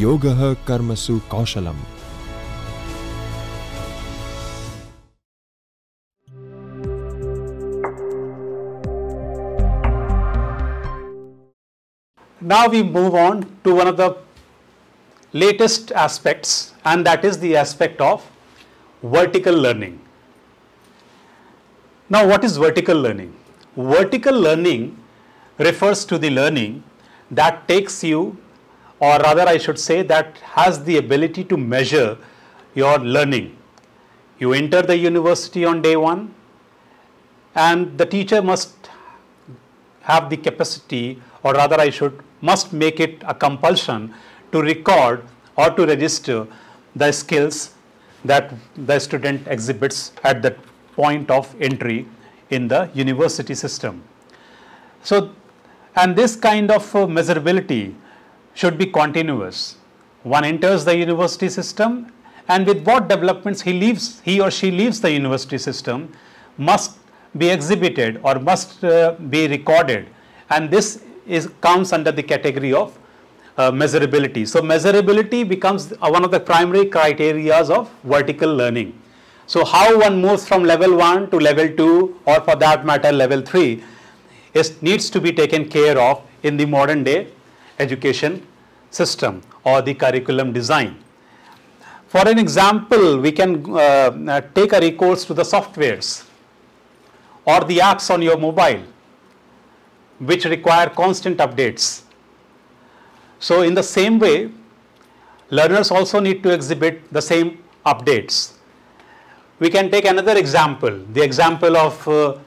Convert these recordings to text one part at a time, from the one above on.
Yogaha Karmasu Kaushalam. Now we move on to one of the latest aspects and that is the aspect of vertical learning. Now what is vertical learning? Vertical learning refers to the learning that takes you or rather I should say that has the ability to measure your learning. You enter the university on day one and the teacher must have the capacity or rather I should must make it a compulsion to record or to register the skills that the student exhibits at the point of entry in the university system. So, and this kind of uh, measurability should be continuous. One enters the university system and with what developments he leaves, he or she leaves the university system must be exhibited or must uh, be recorded and this is comes under the category of uh, measurability. So, measurability becomes one of the primary criterias of vertical learning. So, how one moves from level 1 to level 2 or for that matter level 3 is needs to be taken care of in the modern day education system or the curriculum design. For an example, we can uh, take a recourse to the softwares or the apps on your mobile which require constant updates. So, in the same way, learners also need to exhibit the same updates. We can take another example, the example of uh,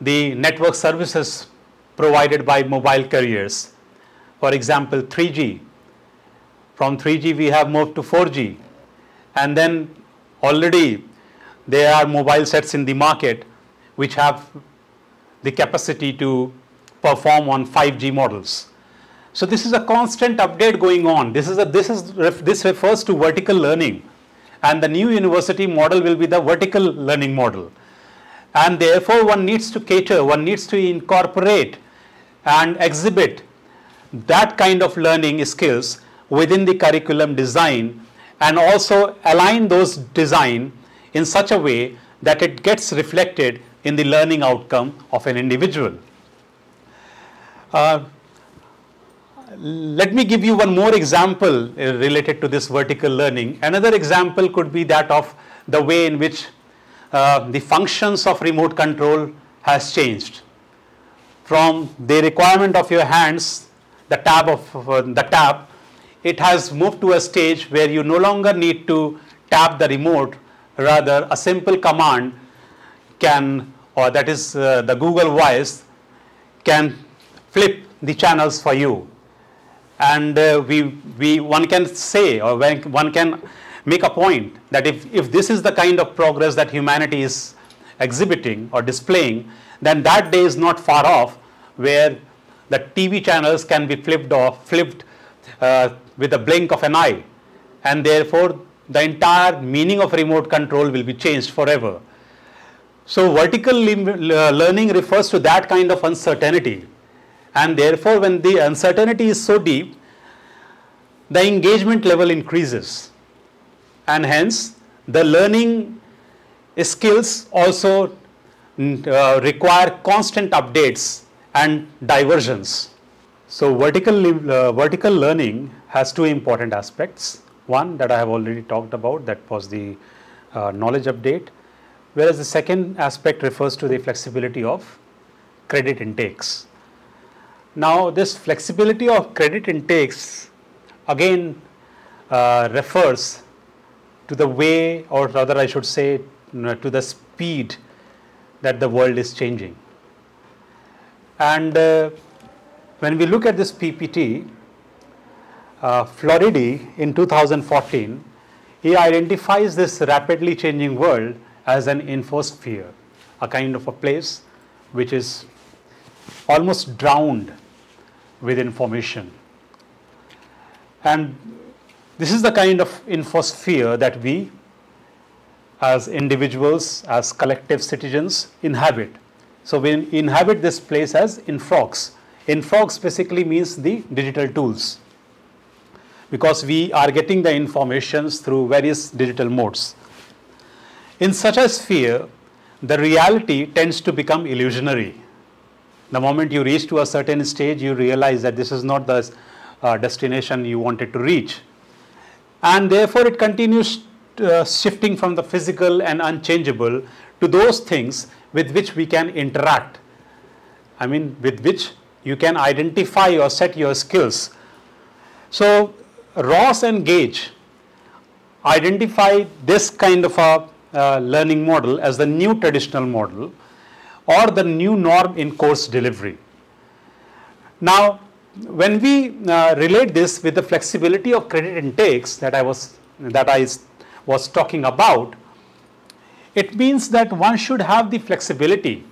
the network services provided by mobile carriers. For example, 3G. From 3G we have moved to 4G and then already there are mobile sets in the market which have the capacity to perform on 5G models. So this is a constant update going on. This is a, this is this refers to vertical learning, and the new university model will be the vertical learning model, and therefore one needs to cater, one needs to incorporate and exhibit that kind of learning skills within the curriculum design and also align those design in such a way that it gets reflected in the learning outcome of an individual. Uh, let me give you one more example uh, related to this vertical learning. Another example could be that of the way in which uh, the functions of remote control has changed. From the requirement of your hands, the tab of uh, the tab, it has moved to a stage where you no longer need to tap the remote, rather a simple command can, or that is uh, the Google Voice, can flip the channels for you. And uh, we, we, one can say or one can make a point that if, if this is the kind of progress that humanity is exhibiting or displaying, then that day is not far off where the TV channels can be flipped off, flipped uh, with a blink of an eye. And therefore, the entire meaning of remote control will be changed forever. So, vertical learning refers to that kind of uncertainty and therefore when the uncertainty is so deep the engagement level increases and hence the learning skills also uh, require constant updates and diversions. So vertical, uh, vertical learning has two important aspects. One that I have already talked about that was the uh, knowledge update whereas the second aspect refers to the flexibility of credit intakes. Now, this flexibility of credit intakes again uh, refers to the way or rather I should say to the speed that the world is changing. And uh, when we look at this PPT, uh, Floridi in 2014, he identifies this rapidly changing world as an infosphere, a kind of a place which is almost drowned with information. And this is the kind of infosphere that we as individuals, as collective citizens inhabit. So we inhabit this place as inforgs. Inforgs basically means the digital tools. because we are getting the informations through various digital modes. In such a sphere, the reality tends to become illusionary. The moment you reach to a certain stage, you realize that this is not the uh, destination you wanted to reach. And therefore, it continues uh, shifting from the physical and unchangeable to those things with which we can interact. I mean, with which you can identify or set your skills. So, Ross and Gage identify this kind of a uh, learning model as the new traditional model or the new norm in course delivery. Now, when we uh, relate this with the flexibility of credit intakes that I was that I was talking about, it means that one should have the flexibility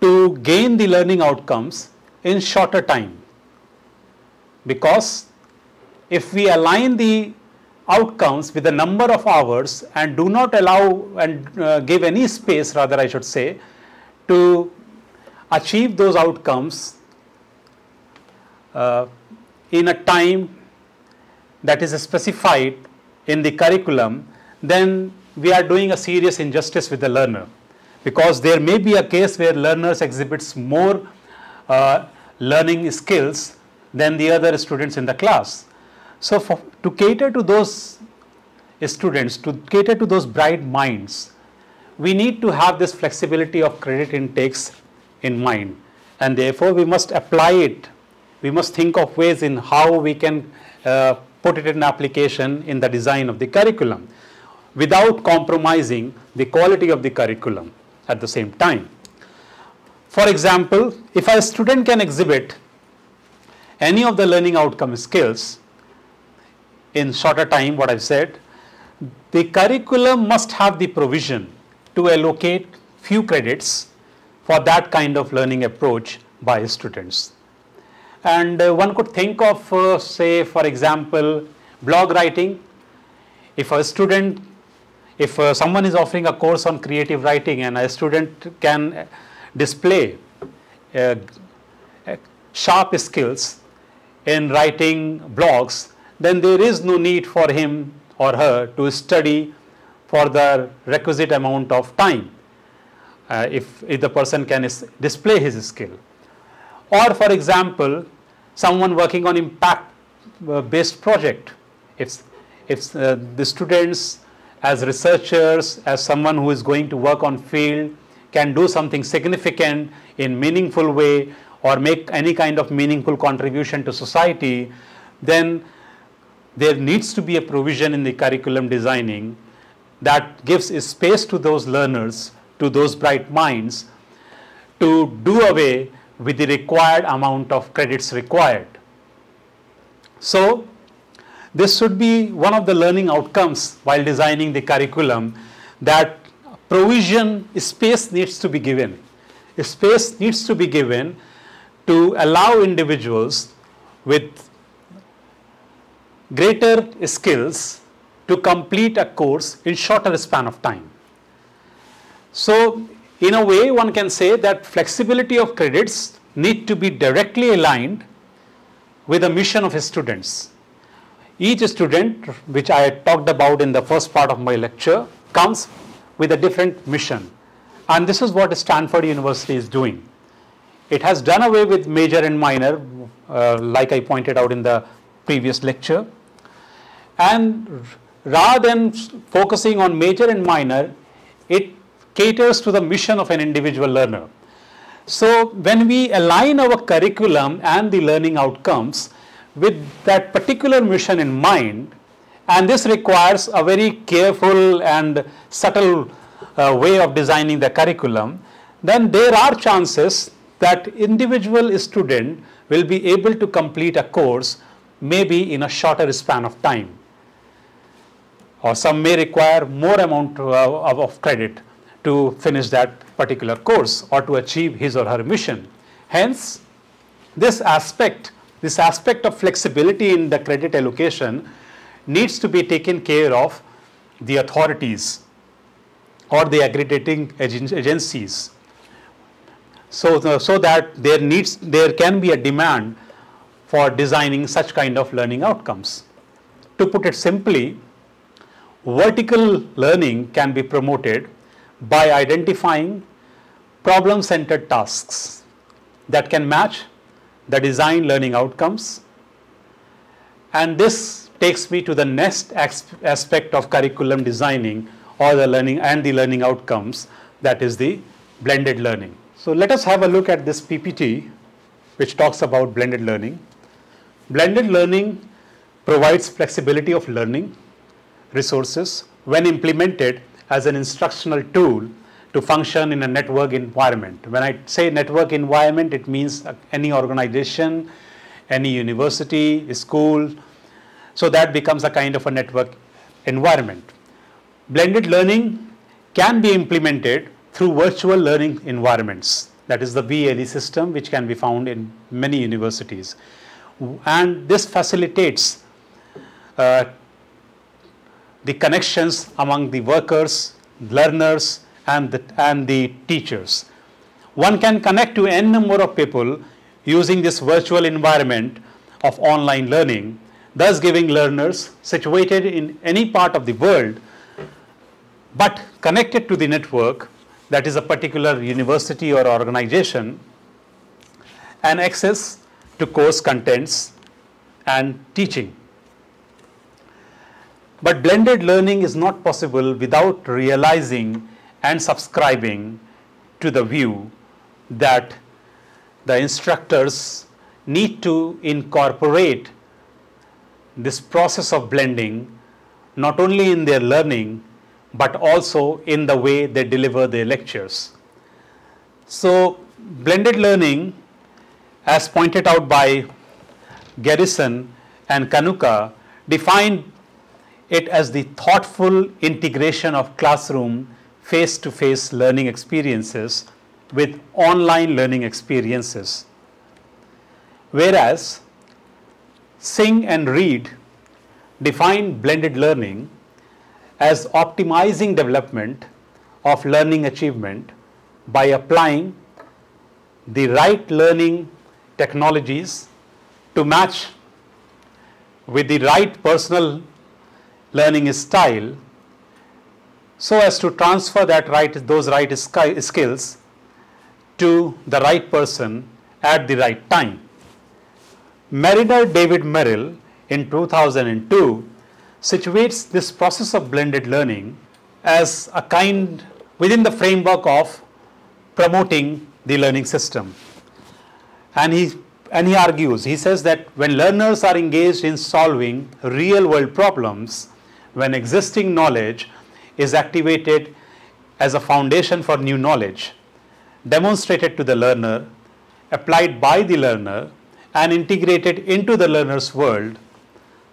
to gain the learning outcomes in shorter time. Because if we align the outcomes with the number of hours and do not allow and uh, give any space rather I should say to achieve those outcomes uh, in a time that is specified in the curriculum, then we are doing a serious injustice with the learner because there may be a case where learners exhibits more uh, learning skills than the other students in the class. So, for, to cater to those students, to cater to those bright minds, we need to have this flexibility of credit intakes in mind and therefore we must apply it. We must think of ways in how we can uh, put it in application in the design of the curriculum without compromising the quality of the curriculum at the same time. For example, if a student can exhibit any of the learning outcome skills in shorter time what I've said, the curriculum must have the provision to allocate few credits for that kind of learning approach by students. And uh, one could think of uh, say for example blog writing. If a student, if uh, someone is offering a course on creative writing and a student can display uh, sharp skills in writing blogs, then there is no need for him or her to study for the requisite amount of time uh, if, if the person can display his skill. Or for example, someone working on impact uh, based project. If, if uh, the students as researchers, as someone who is going to work on field can do something significant in meaningful way or make any kind of meaningful contribution to society, then there needs to be a provision in the curriculum designing that gives space to those learners, to those bright minds to do away with the required amount of credits required. So, this should be one of the learning outcomes while designing the curriculum that provision space needs to be given. Space needs to be given to allow individuals with greater skills to complete a course in shorter span of time. So, in a way one can say that flexibility of credits need to be directly aligned with the mission of students. Each student which I talked about in the first part of my lecture comes with a different mission and this is what Stanford University is doing. It has done away with major and minor uh, like I pointed out in the previous lecture and rather than focusing on major and minor it caters to the mission of an individual learner. So, when we align our curriculum and the learning outcomes with that particular mission in mind, and this requires a very careful and subtle uh, way of designing the curriculum, then there are chances that individual student will be able to complete a course maybe in a shorter span of time or some may require more amount uh, of credit to finish that particular course or to achieve his or her mission. Hence, this aspect, this aspect of flexibility in the credit allocation needs to be taken care of the authorities or the aggregating agencies. So, so that there needs, there can be a demand for designing such kind of learning outcomes. To put it simply, vertical learning can be promoted by identifying problem centered tasks that can match the design learning outcomes. And this takes me to the next aspect of curriculum designing or the learning and the learning outcomes that is the blended learning. So let us have a look at this PPT which talks about blended learning. Blended learning provides flexibility of learning resources when implemented as an instructional tool to function in a network environment. When I say network environment, it means any organization, any university, school. So that becomes a kind of a network environment. Blended learning can be implemented through virtual learning environments. That is the VLE system, which can be found in many universities and this facilitates uh, the connections among the workers, learners and the, and the teachers. One can connect to n number of people using this virtual environment of online learning, thus giving learners situated in any part of the world but connected to the network that is a particular university or organization and access to course contents and teaching. But blended learning is not possible without realizing and subscribing to the view that the instructors need to incorporate this process of blending not only in their learning but also in the way they deliver their lectures. So, blended learning as pointed out by Garrison and Kanuka, defined it as the thoughtful integration of classroom face to face learning experiences with online learning experiences. Whereas Singh and Reed define blended learning as optimizing development of learning achievement by applying the right learning technologies to match with the right personal learning style so as to transfer that right those right skills to the right person at the right time. Mariner David Merrill in 2002 situates this process of blended learning as a kind within the framework of promoting the learning system. And he, and he argues, he says that when learners are engaged in solving real world problems, when existing knowledge is activated as a foundation for new knowledge, demonstrated to the learner, applied by the learner, and integrated into the learner's world.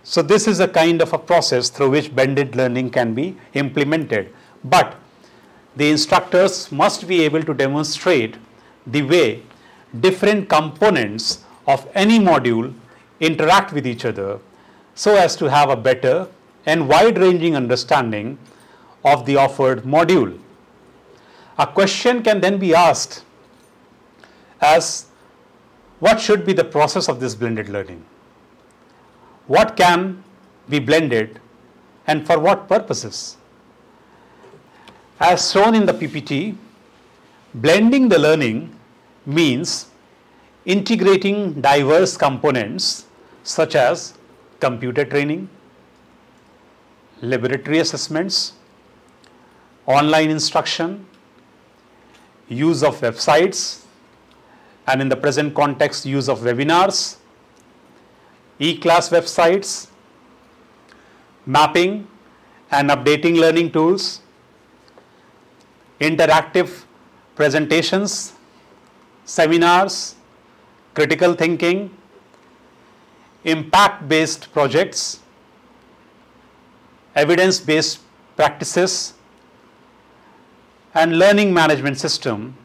So, this is a kind of a process through which blended learning can be implemented. But the instructors must be able to demonstrate the way different components of any module interact with each other so as to have a better and wide ranging understanding of the offered module. A question can then be asked as what should be the process of this blended learning? What can be blended and for what purposes? As shown in the PPT, blending the learning means integrating diverse components such as computer training, laboratory assessments, online instruction, use of websites, and in the present context, use of webinars, e-class websites, mapping and updating learning tools, interactive presentations, seminars, critical thinking, impact based projects, evidence based practices, and learning management system,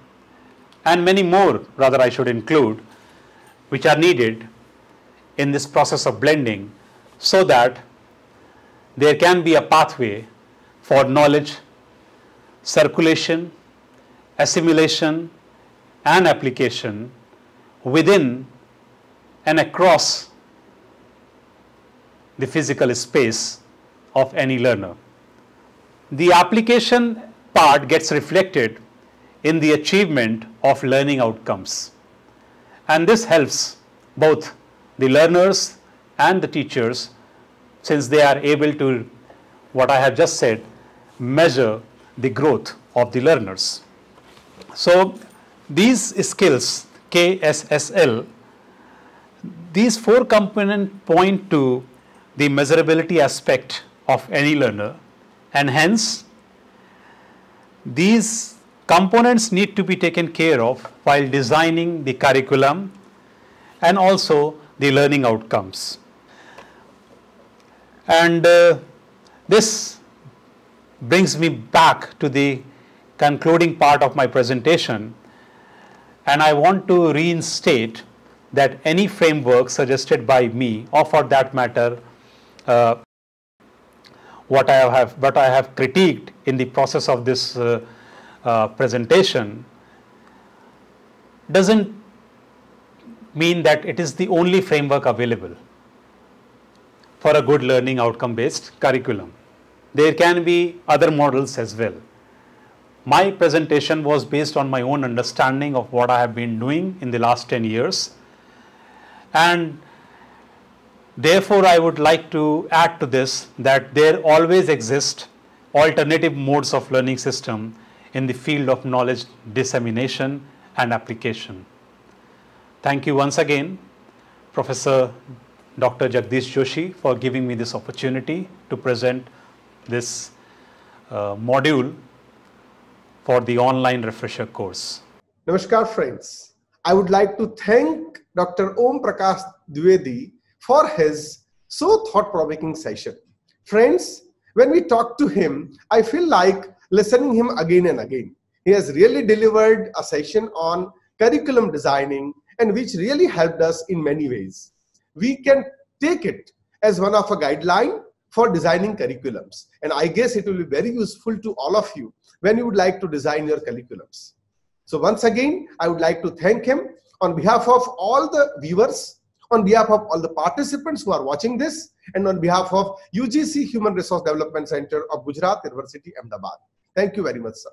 and many more, rather, I should include, which are needed in this process of blending so that there can be a pathway for knowledge circulation, assimilation, and application within and across the physical space of any learner. The application part gets reflected in the achievement of learning outcomes. And this helps both the learners and the teachers since they are able to, what I have just said, measure the growth of the learners. So these skills, KSSL, these four components point to the measurability aspect of any learner and hence these components need to be taken care of while designing the curriculum and also the learning outcomes. And uh, this brings me back to the concluding part of my presentation and I want to reinstate that any framework suggested by me or for that matter uh, what I have what I have critiqued in the process of this uh, uh, presentation doesn't mean that it is the only framework available for a good learning outcome based curriculum. There can be other models as well. My presentation was based on my own understanding of what I have been doing in the last 10 years and therefore I would like to add to this that there always exist alternative modes of learning system in the field of knowledge dissemination and application. Thank you once again, Professor Dr. Jagdish Joshi for giving me this opportunity to present this uh, module for the online refresher course. Namaskar friends. I would like to thank Dr. Om Prakash Dwivedi for his so thought-provoking session. Friends, when we talk to him, I feel like listening him again and again. He has really delivered a session on curriculum designing and which really helped us in many ways. We can take it as one of a guideline for designing curriculums. And I guess it will be very useful to all of you when you would like to design your curriculums. So once again, I would like to thank him on behalf of all the viewers, on behalf of all the participants who are watching this, and on behalf of UGC Human Resource Development Center of Gujarat University, Ahmedabad. Thank you very much, sir.